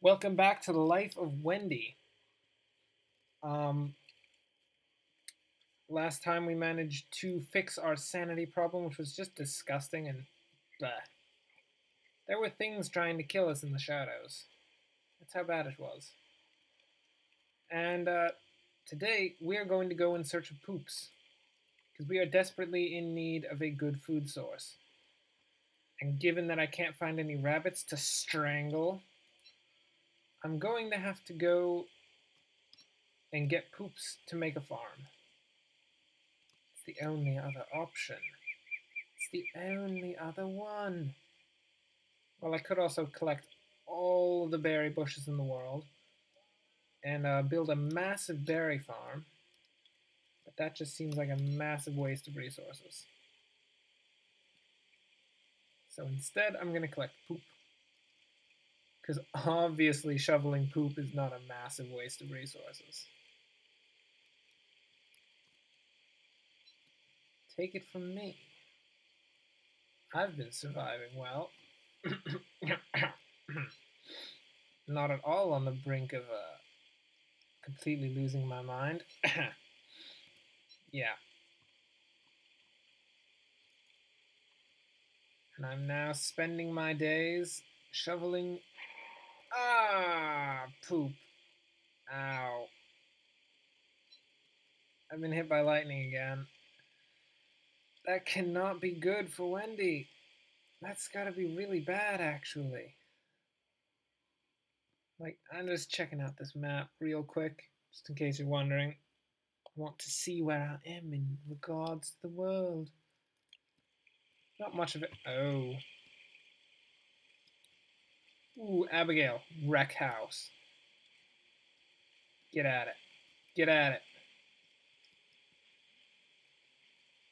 Welcome back to the life of Wendy. Um, last time we managed to fix our sanity problem, which was just disgusting and blah. There were things trying to kill us in the shadows. That's how bad it was. And uh, today we are going to go in search of poops because we are desperately in need of a good food source. And given that I can't find any rabbits to strangle, I'm going to have to go and get poops to make a farm. It's the only other option. It's the only other one. Well, I could also collect all the berry bushes in the world and uh, build a massive berry farm, but that just seems like a massive waste of resources. So instead, I'm going to collect poop. Because obviously shoveling poop is not a massive waste of resources. Take it from me. I've been surviving well. not at all on the brink of uh, completely losing my mind. yeah. And I'm now spending my days shoveling. Ah, poop. Ow. I've been hit by lightning again. That cannot be good for Wendy. That's gotta be really bad, actually. Like, I'm just checking out this map real quick, just in case you're wondering. I want to see where I am in regards to the world. Not much of it. Oh. Ooh, Abigail. Wreck house. Get at it. Get at it.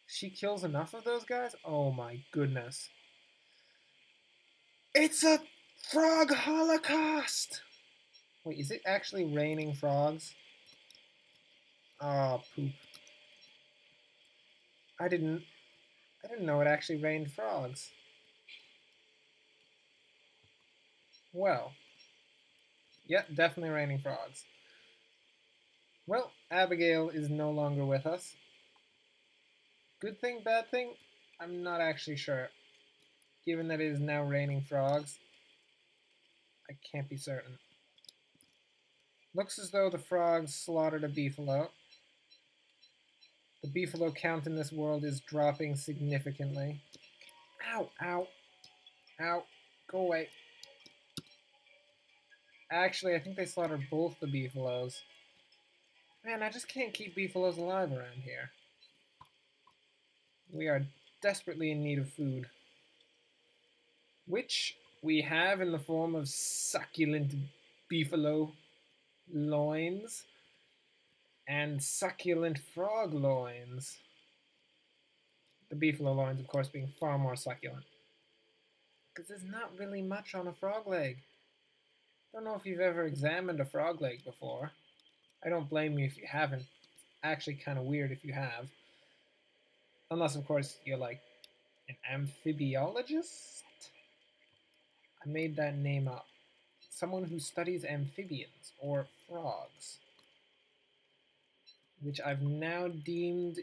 She kills enough of those guys? Oh my goodness. It's a frog holocaust! Wait, is it actually raining frogs? Oh, poop. I didn't I didn't know it actually rained frogs. Well. Yep, definitely raining frogs. Well, Abigail is no longer with us. Good thing, bad thing? I'm not actually sure. Given that it is now raining frogs, I can't be certain. Looks as though the frogs slaughtered a beefalo. The beefalo count in this world is dropping significantly. Ow, ow, ow, go away. Actually, I think they slaughtered both the beefalos. Man, I just can't keep beefalos alive around here. We are desperately in need of food. Which we have in the form of succulent beefalo loins and succulent frog loins. The beefalo loins, of course, being far more succulent. Because there's not really much on a frog leg. Don't know if you've ever examined a frog leg before. I don't blame you if you haven't. Actually, kind of weird if you have. Unless, of course, you're like an amphibiologist? I made that name up. Someone who studies amphibians or frogs which I've now deemed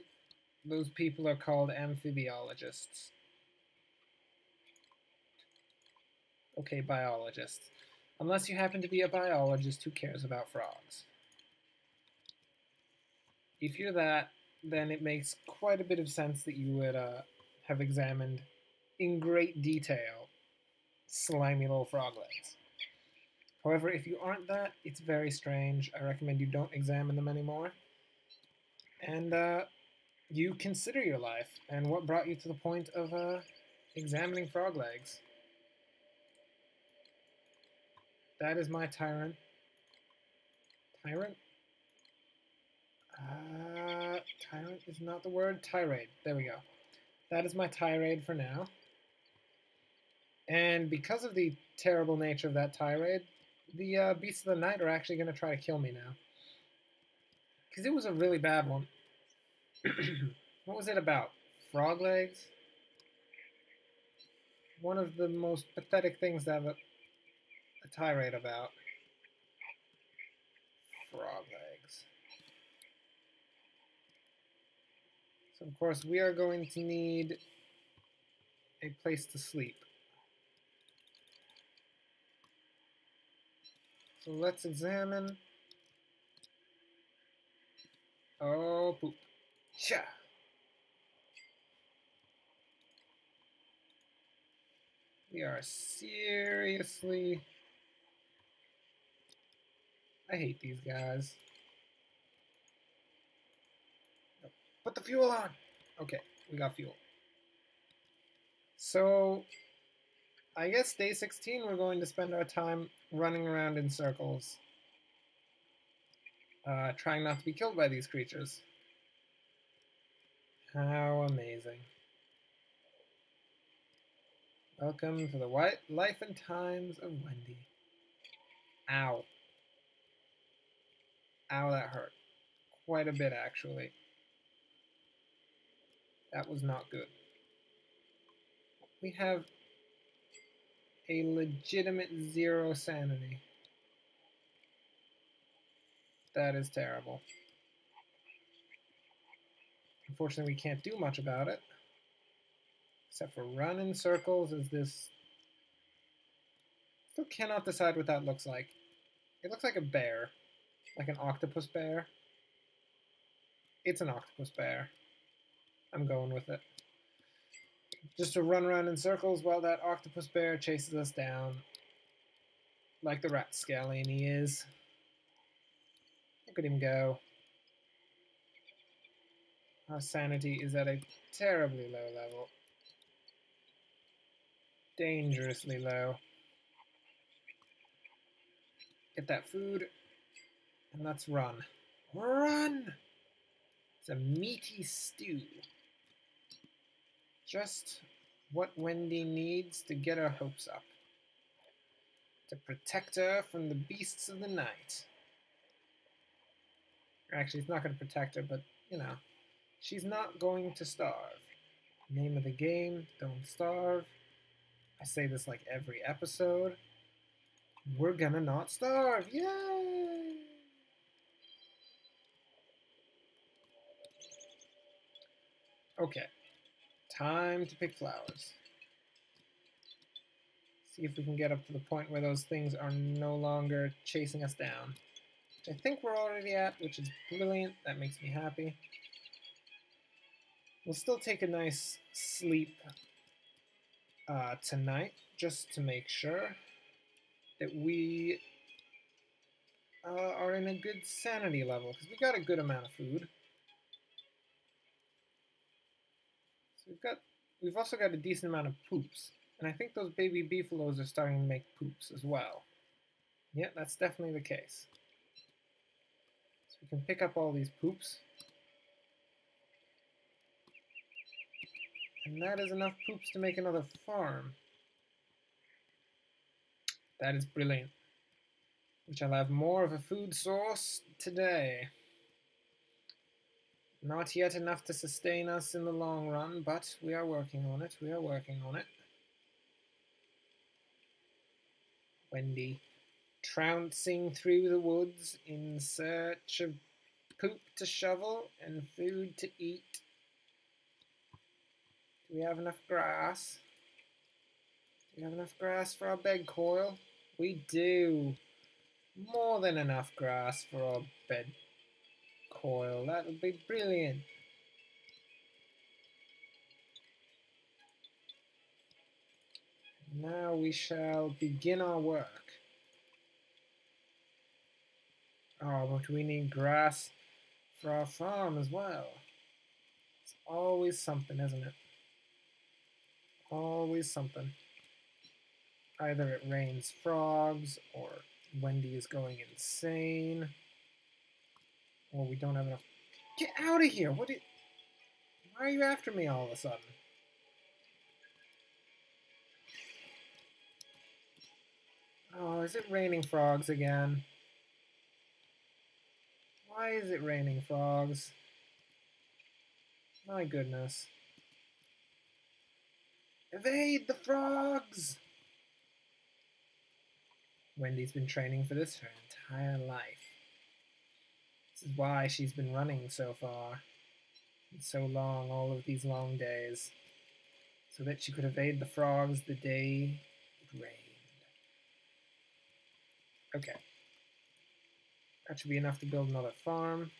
those people are called amphibiologists. Okay, biologists. Unless you happen to be a biologist who cares about frogs. If you're that, then it makes quite a bit of sense that you would uh, have examined in great detail slimy little frog legs. However, if you aren't that, it's very strange. I recommend you don't examine them anymore and uh, you consider your life and what brought you to the point of uh, examining frog legs. That is my tyrant. Tyrant? Uh, tyrant is not the word. Tirade. There we go. That is my tirade for now. And because of the terrible nature of that tirade, the uh, beasts of the night are actually going to try to kill me now. Because it was a really bad one. what was it about? Frog legs? One of the most pathetic things a tirade about. frog legs. So of course we are going to need a place to sleep. So let's examine. Oh, poop. Sha. We are seriously... I hate these guys. Put the fuel on! Okay, we got fuel. So, I guess day 16 we're going to spend our time running around in circles. Uh, trying not to be killed by these creatures. How amazing. Welcome to the white life and times of Wendy. Ow. Ow, that hurt. Quite a bit, actually. That was not good. We have a legitimate zero sanity. That is terrible. Unfortunately, we can't do much about it. Except for run in circles as this... Still cannot decide what that looks like. It looks like a bear. Like an octopus bear. It's an octopus bear. I'm going with it. Just to run around in circles while that octopus bear chases us down. Like the rapscallion he is. Look at him go. Our sanity is at a terribly low level dangerously low. Get that food, and let's run. Run! It's a meaty stew. Just what Wendy needs to get her hopes up. To protect her from the beasts of the night. Actually, it's not going to protect her, but, you know, she's not going to starve. Name of the game, don't starve. I say this like every episode. We're gonna not starve. Yay! Okay. Time to pick flowers. See if we can get up to the point where those things are no longer chasing us down. Which I think we're already at, which is brilliant. That makes me happy. We'll still take a nice sleep uh, tonight just to make sure that we uh, are in a good sanity level because we got a good amount of food. We've got we've also got a decent amount of poops, and I think those baby beefaloes are starting to make poops as well. Yeah, that's definitely the case. So we can pick up all these poops. And that is enough poops to make another farm. That is brilliant. We shall have more of a food source today. Not yet enough to sustain us in the long run, but we are working on it. We are working on it. Wendy, trouncing through the woods in search of poop to shovel and food to eat do we have enough grass? Do we have enough grass for our bed coil? We do. More than enough grass for our bed coil. That would be brilliant. Now we shall begin our work. Oh, but we need grass for our farm as well. It's always something, isn't it? Always something. Either it rains frogs, or Wendy is going insane, or we don't have enough. Get out of here! What? Why are you after me all of a sudden? Oh, is it raining frogs again? Why is it raining frogs? My goodness. Evade the frogs! Wendy's been training for this her entire life. Is why she's been running so far. So long, all of these long days. So that she could evade the frogs the day it rained. Okay. That should be enough to build another farm.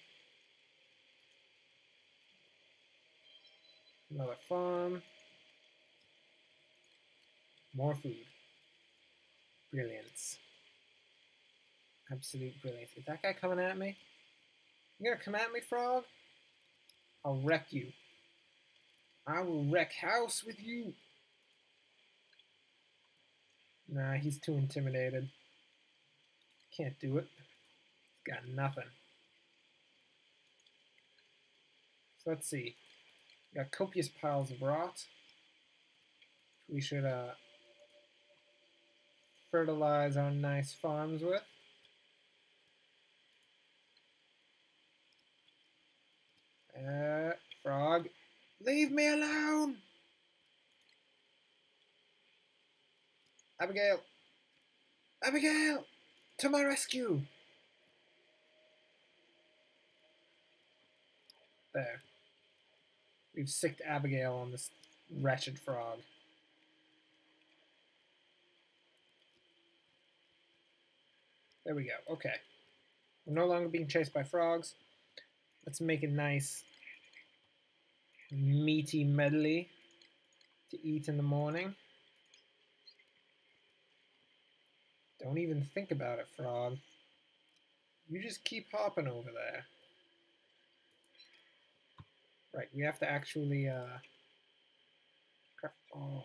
Another farm. More food. Brilliance. Absolute brilliance. Is that guy coming at me? You gonna come at me, frog? I'll wreck you. I will wreck house with you. Nah, he's too intimidated. Can't do it. He's got nothing. So let's see. We got copious piles of rot. We should uh, fertilize our nice farms with. Uh, frog, leave me alone! Abigail! Abigail! To my rescue! There. We've sicked Abigail on this wretched frog. There we go. Okay. We're no longer being chased by frogs. Let's make a nice meaty medley to eat in the morning. Don't even think about it, frog. You just keep hopping over there. Right, we have to actually, uh... Oh.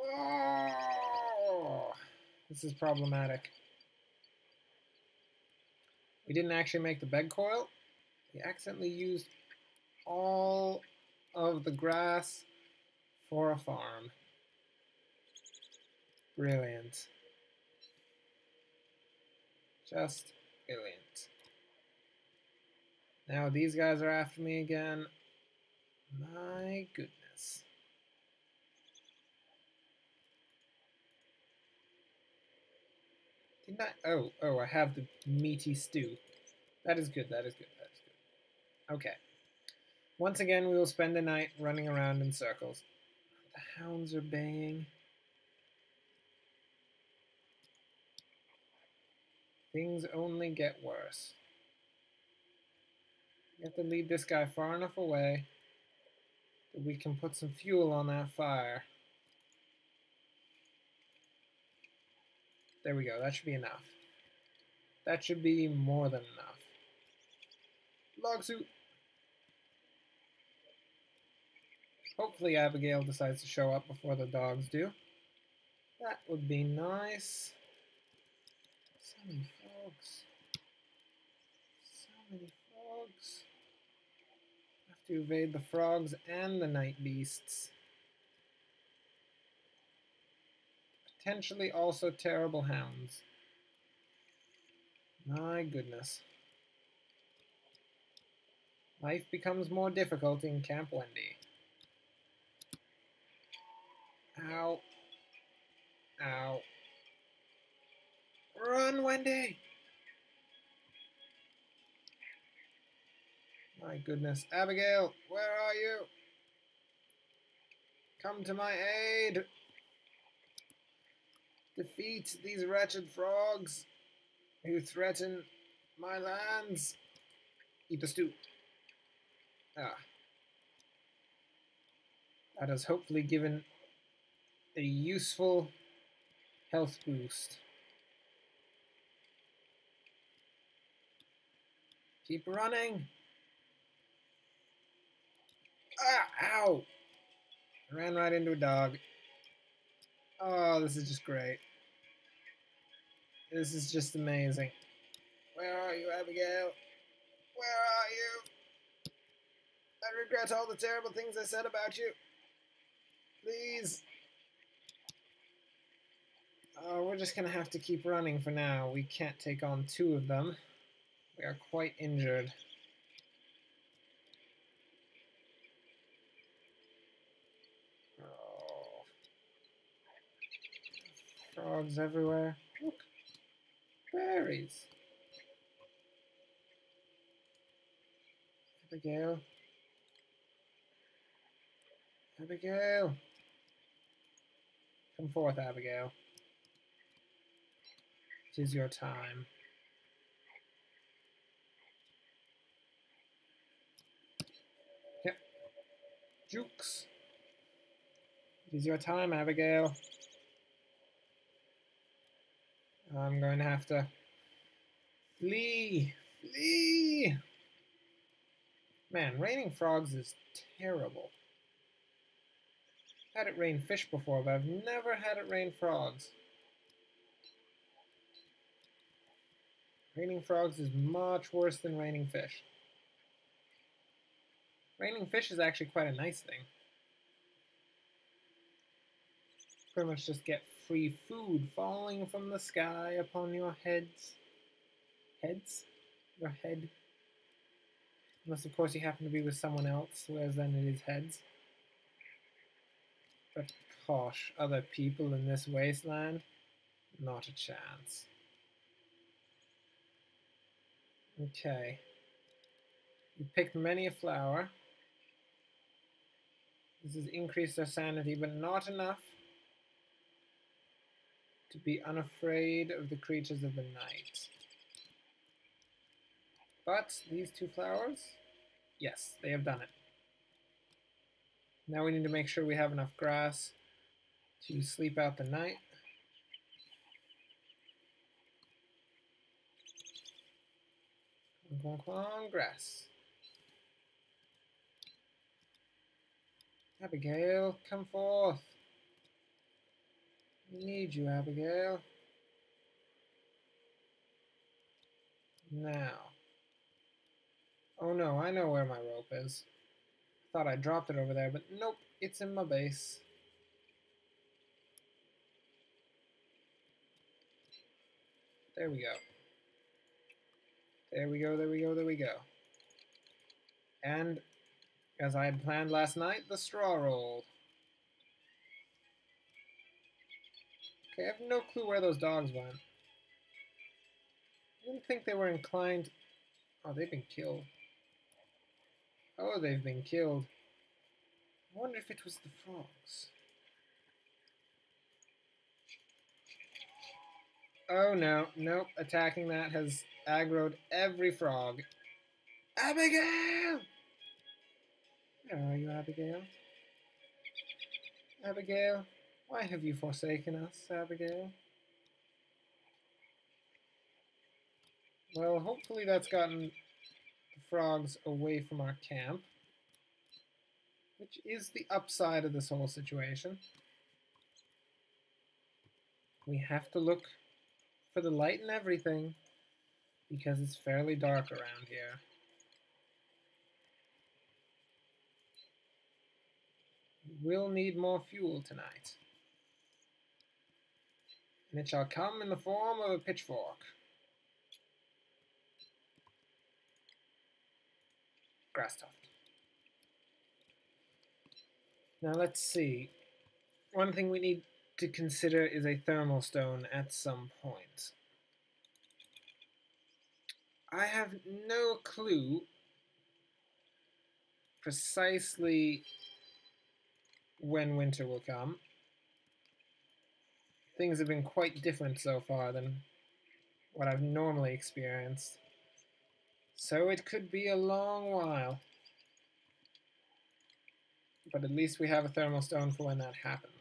Oh! This is problematic. We didn't actually make the bed coil. We accidentally used all of the grass for a farm. Brilliant. Just brilliant. Now these guys are after me again. My goodness. Didn't Oh, oh, I have the meaty stew. That is good, that is good, that is good. Okay. Once again, we will spend the night running around in circles. The hounds are baying. Things only get worse. We have to lead this guy far enough away that we can put some fuel on that fire. There we go. That should be enough. That should be more than enough. Log suit. Hopefully Abigail decides to show up before the dogs do. That would be nice. So many frogs. So many frogs. Have to evade the frogs and the night beasts. Potentially also terrible hounds. My goodness. Life becomes more difficult in Camp Wendy. Ow. Ow. Run, Wendy! My goodness. Abigail, where are you? Come to my aid! Defeat these wretched frogs who threaten my lands. Eat the stew. Ah. That has hopefully given a useful health boost. Keep running. Ah, ow. Ran right into a dog. Oh, this is just great. This is just amazing. Where are you, Abigail? Where are you? I regret all the terrible things I said about you. Please. Uh, we're just going to have to keep running for now. We can't take on two of them. We are quite injured. Frogs everywhere. Look. Berries. Abigail. Abigail. Come forth, Abigail. It is your time. Yep. Jukes. It is your time, Abigail. I'm going to have to flee. Flee! Man, raining frogs is terrible. Had it rain fish before, but I've never had it rain frogs. Raining frogs is much worse than raining fish. Raining fish is actually quite a nice thing. Pretty much just get free food falling from the sky upon your heads. Heads? Your head. Unless, of course, you happen to be with someone else, whereas then it is heads. But gosh, other people in this wasteland? Not a chance. Okay. You picked many a flower. This has increased their sanity, but not enough to be unafraid of the creatures of the night. But these two flowers, yes, they have done it. Now we need to make sure we have enough grass to sleep out the night. Clong, grass. Abigail, come forth. Need you, Abigail. Now. Oh no, I know where my rope is. Thought I dropped it over there, but nope, it's in my base. There we go. There we go, there we go, there we go. And, as I had planned last night, the straw rolled. Okay, I have no clue where those dogs went. I didn't think they were inclined... Oh, they've been killed. Oh, they've been killed. I wonder if it was the frogs. Oh no, nope, attacking that has aggroed every frog. Abigail! Where are you, Abigail? Abigail, why have you forsaken us, Abigail? Well, hopefully that's gotten the frogs away from our camp, which is the upside of this whole situation. We have to look for the light and everything because it's fairly dark around here. We'll need more fuel tonight. And it shall come in the form of a pitchfork. Grass tuft. Now let's see. One thing we need to consider is a thermal stone at some point. I have no clue precisely when winter will come. Things have been quite different so far than what I've normally experienced. So it could be a long while. But at least we have a thermal stone for when that happens.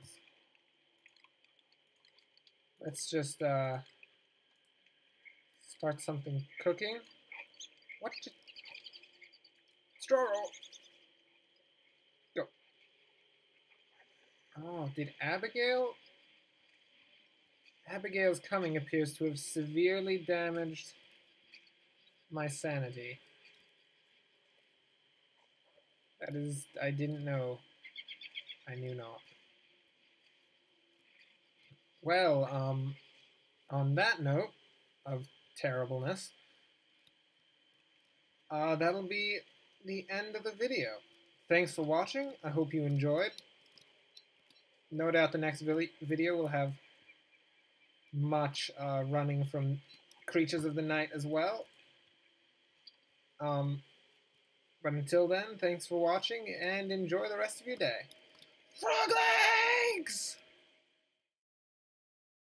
Let's just uh, start something cooking. What? Straw roll. Go. Oh, did Abigail? Abigail's coming appears to have severely damaged my sanity. That is, I didn't know. I knew not. Well, um, on that note of terribleness, uh, that'll be the end of the video. Thanks for watching. I hope you enjoyed. No doubt the next video will have much uh, running from Creatures of the Night as well. Um, But until then, thanks for watching and enjoy the rest of your day. Frog legs!